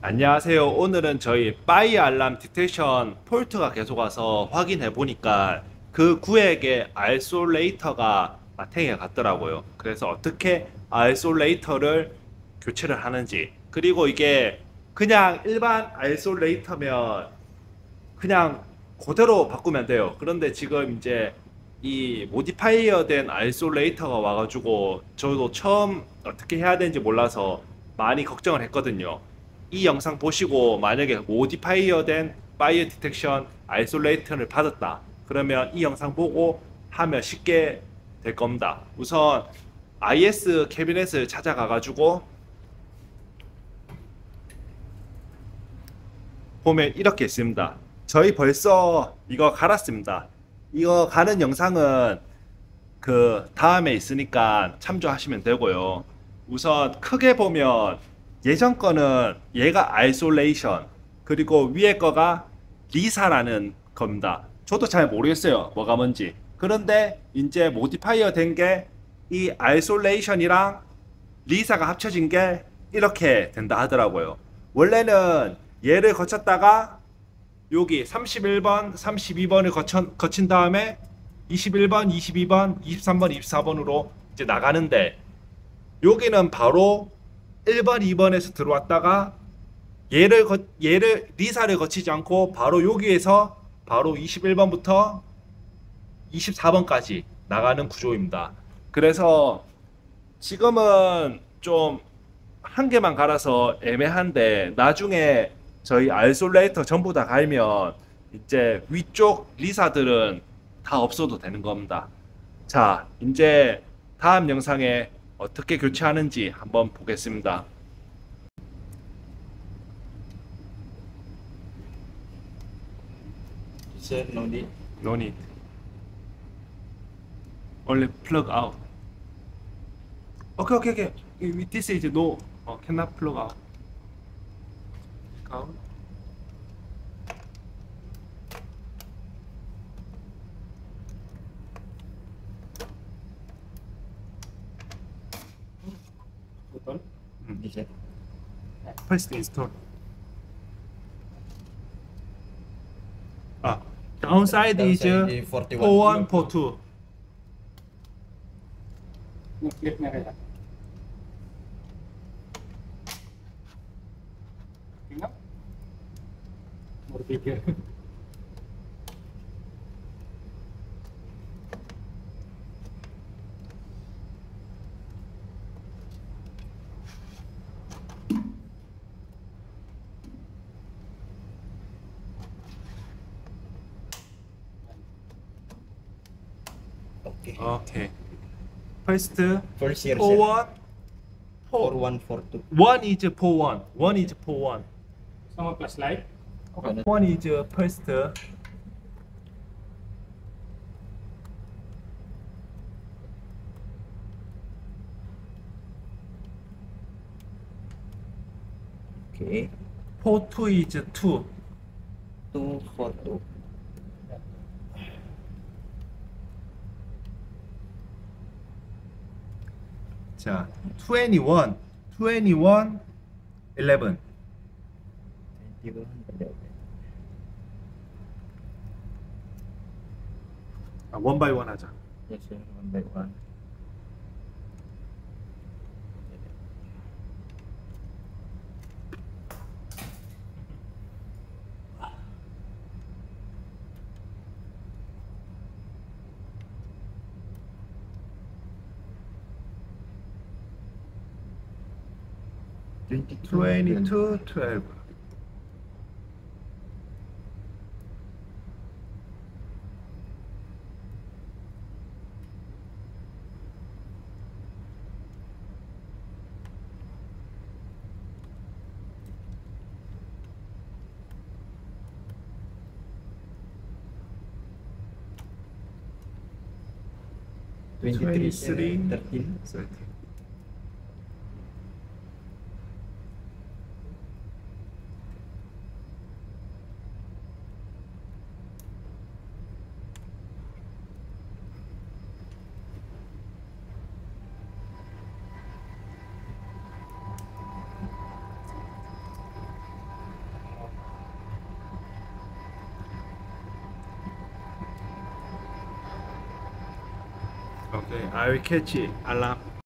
안녕하세요. 오늘은 저희 fire alarm detection fault가 계속 와서 확인해 보니까 그 구획에 isolator가 맛탱이가 갔더라고요. 그래서 어떻게 isolator를 교체를 하는지 그리고 이게 그냥 일반 isolator면 그냥 그대로 바꾸면 돼요. 그런데 지금 이제 이 modify 된 isolator가 와가지고 저도 처음 어떻게 해야 되는지 몰라서 많이 걱정을 했거든요. 이 영상 보시고 만약에 modify 된 fire detection isolator를 받았다. 그러면 이 영상 보고 하면 쉽게 될 겁니다. 우선 IS 캐비넷을 찾아가 가지고 보면 이렇게 있습니다. 저희 벌써 이거 갈았습니다. 이거 가는 영상은 그 다음에 있으니까 참조하시면 되고요. 우선 크게 보면 예전 거는 얘가 isolation 그리고 위에 거가 리사라는 겁니다. 저도 잘 모르겠어요. 뭐가 뭔지. 그런데 이제 modify 된 게 이 isolation이랑 리사가 합쳐진 게 이렇게 된다 하더라고요. 원래는 얘를 거쳤다가 여기 31번, 32번을 거쳐, 거친 다음에 21번, 22번, 23번, 24번으로 이제 나가는데 여기는 바로 1번, 2번에서 들어왔다가 얘를 거, 얘를 리사를 거치지 않고 바로 여기에서 바로 21번부터 24번까지 나가는 구조입니다. 그래서 지금은 좀 한 개만 갈아서 애매한데 나중에 저희 알솔레이터 전부 다 갈면 이제 위쪽 리사들은 다 없어도 되는 겁니다. 자, 이제 다음 영상에 어떻게 교체하는지 한번 보겠습니다. Sir, no need. No need. Only plug out. Okay, okay, okay. This is no. Oh, cannot plug out. Out. button. Hmm. Press the install. Ah, downside, uh, downside is uh, 41 port 2. Okay? More bigger. Okay. Okay. First, First year, sir. one, Four port one, four two. one is port one, one is port one. Sama plus light. Okay. One is uh, first. Okay. Port two is two. Two, four two. 자, 21, 21, 11. Twenty-one. 아, 원 바이 원 하자. Yes, sir. One by one. 22, 12. Twenty-three, 23 13, 13. Okay, I will catch it.